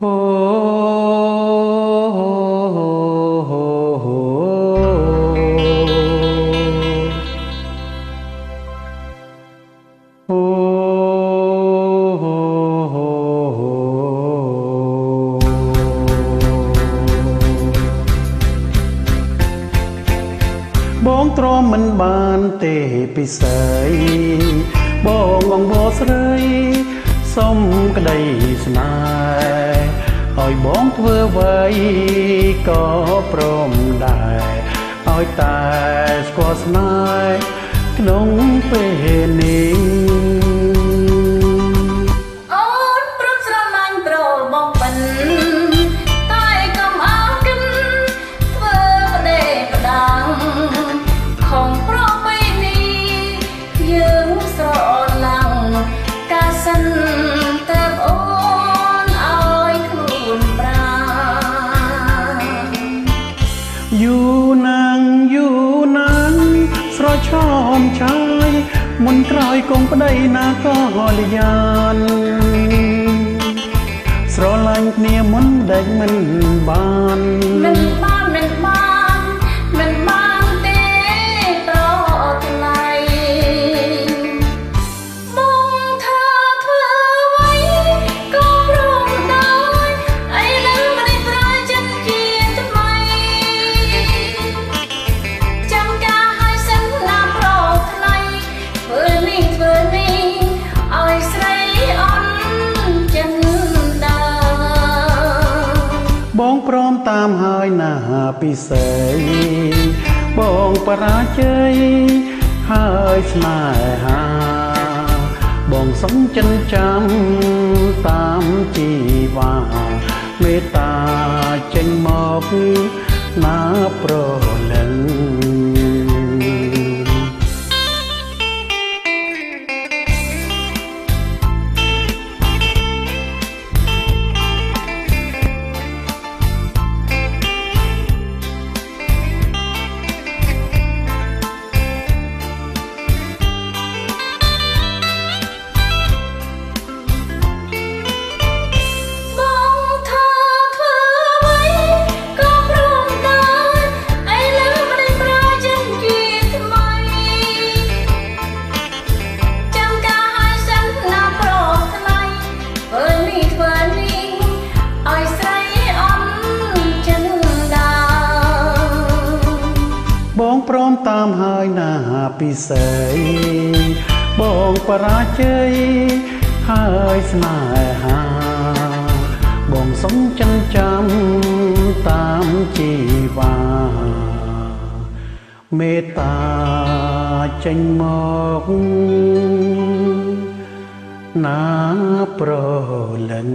បងទ្រាំមិនបានទេពិសីបងអងបោស្រីសុំក្តីស្នេហ៍ ឲ្យបងធ្វើអ្វីក៏ព្រមដែរឲ្យតែស្គាល់ស្នេហ៍ក្នុងពេលនេះ ស្រោចឆោមឆាយមុនក្រោយគង់ប្តីណាក៏លយានស្រឡាញ់គ្នាមុនដេចមិនបានមិនបានមិន ព្រមតាមហើយណាពិសេសបងបរាជ័យហើយស្នេហាបងសុំចិនចាំតាមជីវ៉ាមេត្តាចេញមកណាប្រលឹងបង ព្រមតាមហើយណាពិសេសបងបរាជ័យហើយស្នេហា បងសុំចិនចាំតាមជីវ៉ាមេត្តាចេញមកណាប្រលឹង